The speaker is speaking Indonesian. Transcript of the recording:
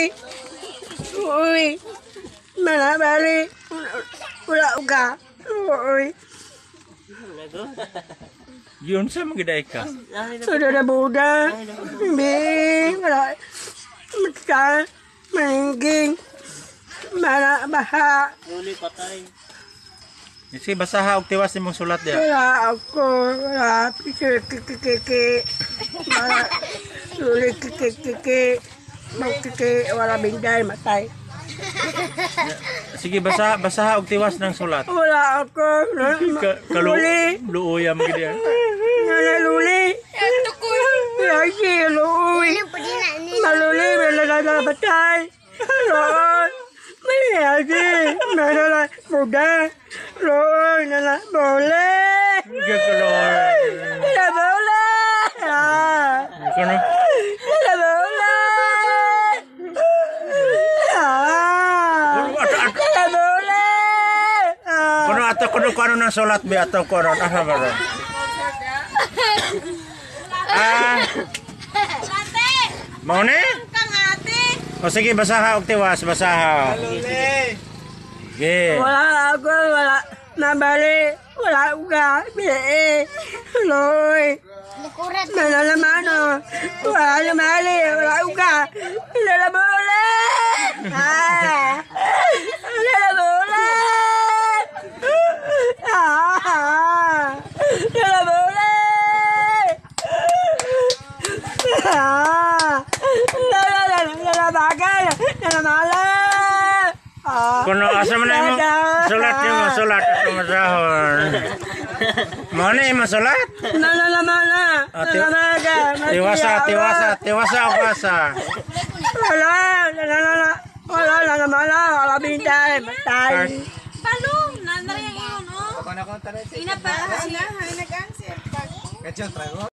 Uli. Uli. Mana balik? Wala uga. Uli. Yun sa magiday ka. Sudah ada Buddha. Bing. Wala. Mangging. Mana baha. Uli patay. Sige, basaha og tiwas nimong sulat diya. Wala ako. Wala. Kiki kiki kiki. Wala. Uli. Magkiki. Wala binday. Matay. Sige, basaha, basaha og tiwas ng sulat. Wala ako. Ka, kalu, Uli. luoy ang magiday. Nana luli. Lagi luli. Maluli. Malala batay. Loon. May lagi. Malala muda. Loon. Nala bole. Gagalor. Nala bole. Ah. Kano? Nala bole. Ah. Nala bole. Ah. Kuno ato kuno kuno ng sulat bi ato kuno asa ba ron? Ah, mau ni? O sige, basaha og tiwas, basaha. Sige. Wala ako, wala. Nabali. Wala uga. Bili. Loy. Nalalamano. Wala lumali. Wala uga. Lalamole. Ah. Kuno asa man mo sulat mo sulat ato masahon. Mau ni mo sulat? Nalalamana. Ah, ti- Nalamaga. Tiwasa, tiwasa, tiwasa o basa. Wala. Wala. Nalamana. Wala bintay. Matay. Palong, nanay ang yun, oh. Ina pa, sila, hay nag-answer. Kacang trago.